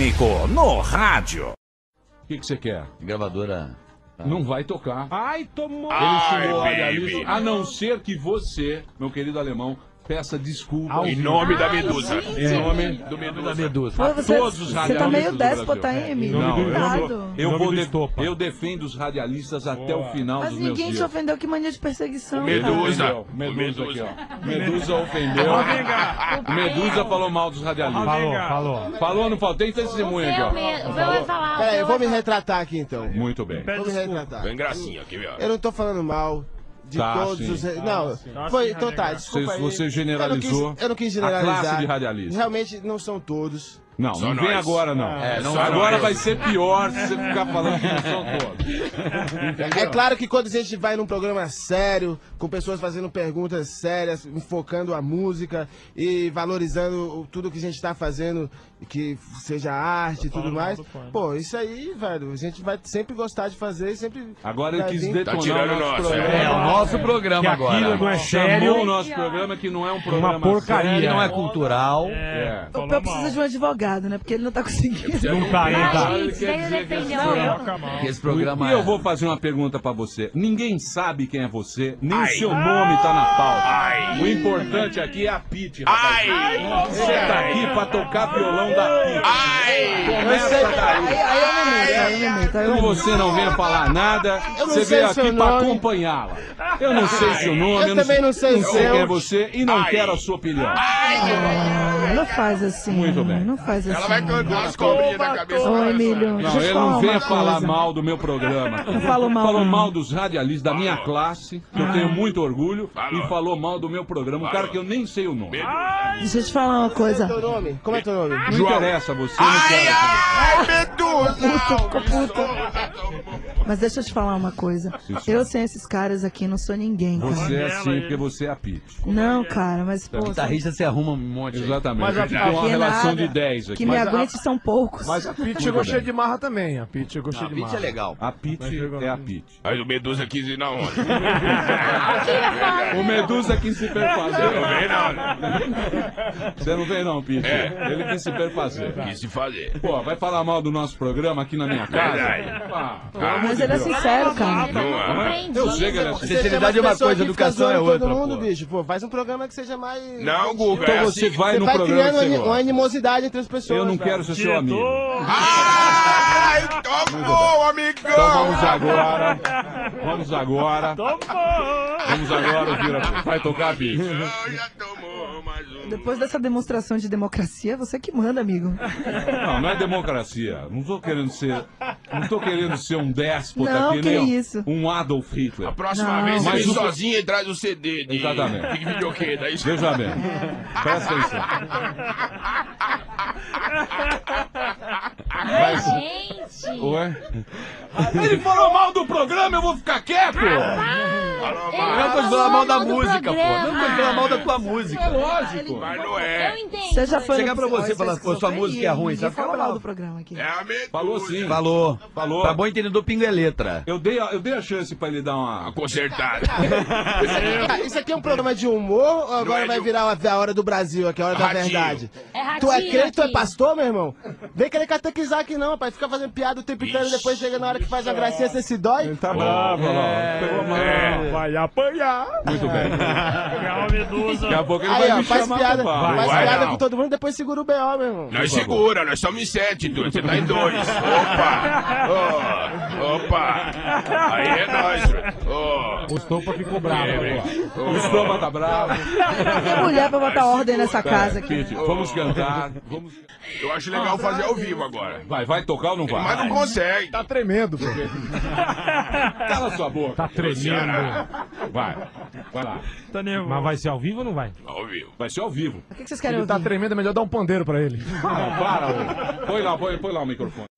polêmico no rádio. O que que você quer? Gravadora. Não vai tocar. Ai, tomou. Ele a não ser que você, meu querido alemão, peça desculpa. Em nome da Medusa. Em nome do Medusa. Medusa. Pô, A você, todos os você tá radialistas meio do déspota, Brasil. hein, Emílio? Não, eu, vou do de- eu defendo os radialistas até o final Mas dos meus ninguém te dias. ofendeu, que mania de perseguição. Medusa. Medusa, Medusa. aqui, ó. Medusa ofendeu. Medusa falou mal dos radialistas. Falou, falou. Falou ou não falou? Tem testemunha aqui, Seu ó. vai falar. Peraí, eu vou me retratar aqui então. Muito bem. Vou me retratar. Vem gracinha aqui, ó. Eu não tô falando mal de Tá, todos sim. os. Não, foi. Então tá, desculpa. Você- aí. você generalizou Eu não quis, eu não quis a classe generalizar. de radialistas. Realmente não são todos. Não, Só não vem nós. agora, não. É, não agora nós. vai ser pior se você ficar falando que não são todos. É claro que quando a gente vai num programa sério, com pessoas fazendo perguntas sérias, enfocando a música e valorizando o- tudo que a gente tá fazendo, que seja arte e tudo mais, pô, isso aí, velho, a gente vai sempre gostar de fazer e sempre. Agora ele quis detonar Tá tirando o nosso nosso, programa. É, o nosso programa Que agora. aquilo não é Chamou sério. o nosso programa que não é um programa porcaria. sério. Não é cultural. É. O Pel precisa de um advogado, né? Porque ele não tá conseguindo. Não tá, não tá. Ele Gente, que defender esse programa- E eu é- vou fazer uma pergunta pra você. Ninguém sabe quem é você, nem o seu nome tá na pauta. O importante aqui é a Pete, Ai! Você tá pra tocar violão da. Ai! Começa Aí, daí. aí eu aí eu. Aí eu meto. você não venha falar nada, Eu não você veio aqui pra acompanhá-la. Eu não sei seu nome, Eu também não sei o sei quem é você e não quero a sua opinião. Ah, Não faz assim. Muito bem. Não faz assim. Ela vai cantar as cobrinhas na cabeça Ô. Emílio, Não, eu ele não venha uma falar mal do meu programa. Não falo mal, Falou não. mal dos radialistas da minha classe, que eu tenho muito orgulho, Falou. e falou mal do meu programa, um cara que eu nem sei o nome. Deixa eu te falar uma coisa. Nome? Como é teu nome? Não interessa você, não Ai, ai, Medusa! Ficou puta. Mas deixa eu te falar uma coisa. Eu sem esses caras aqui não sou ninguém, cara. Você é assim porque você é a Pete. Não, cara, mas pô. Guitarrista se arruma um monte. aí. Exatamente. Mas a- a gente tem uma que relação nada. de 10 aqui. Que me Mas a- aguente são poucos. Mas a Pete chegou cheia de marra também. A Pete chegou cheia A de marra. é legal. A Pete é a Pete. Aí o Medusa quis ir na onde? O Medusa quis se perfazer. Não vem não, né? Você não vem não, Pete. É. Ele quis se perfazer. Quis se fazer. Pô, vai falar mal do nosso programa aqui na minha casa? Verdade. Ah, Mas ele é sincero, cara. Não é? Eu sei que ele é Você assim. Sinceridade é uma coisa, educação é outra, Todo mundo, bicho. Pô, faz um programa que seja mais. Não, Guga, Então é você assim. vai no vai programa criando você ani- gosta. uma animosidade entre as pessoas. Eu não quero ser seu amigo. Ai, tomou, amigão! Então vamos agora. Vamos agora. Vamos agora ouvir a... Vai tocar, tomou um. Depois dessa demonstração de democracia, você que manda, amigo. Não, não é democracia. Não tô querendo ser. Não tô querendo ser um déspota Não, aqui, que nem isso. um Adolf Hitler. A próxima Não. vez você Mas vem o- sozinho e traz o CD de, Exatamente. de videokê. Daí você... Veja bem. Presta atenção. Ai, gente. Ué? Ele falou mal do programa, eu vou ficar quieto! Mal. Não é falou falar mal da música, pô. Não é de falar mal da tua música. Lógico. Mas não é. Eu entendo. Você já foi Chegar pra você e falar, pô, sua música é ruim, você fala mal do programa aqui. É a. Falou sim. Falou. Falou. Pra bom entendedor, pingo é letra. Eu dei, a, eu dei a chance pra ele dar uma. Consertada. Ah, Isso aqui é um programa de humor ou agora é vai virar a, a hora do Brasil, aqui, a hora da verdade? É ratinho Tu é crente, tu é pastor, meu irmão? Vem querer catequizar aqui não, rapaz. Fica fazendo piada o tempo inteiro e depois chega na hora que faz a gracinha, você se dói? Tá bravo. Pegou mal. Vai apanhar. Muito bem. Daqui a pouco ele Aí, vai ó, me faz chamar piada, pau. faz Vai, piada não. com todo mundo e depois segura o BO, meu irmão. Nós segura, nós somos em sete, doido. Você tá em dois. Opa! Ó, opa! Aí é nós, velho. Ó. O Estopa ficou bravo. É, O Estopa tá bravo. Tem mulher pra botar ordem nessa casa aqui. Vamos cantar. Vamos... Eu acho legal fazer ao vivo agora. Vai, vai tocar ou não vai? Mas não consegue. Tá tremendo, pô. Cala sua boca. Tá tremendo. Vai. Vai lá. Mas vai ser ao vivo ou não vai? Ao vivo. Vai ser ao vivo. O que que vocês querem Ele tá tremendo, é melhor dar um pandeiro pra ele. Não, para, ô. Põe lá, põe, põe lá o microfone.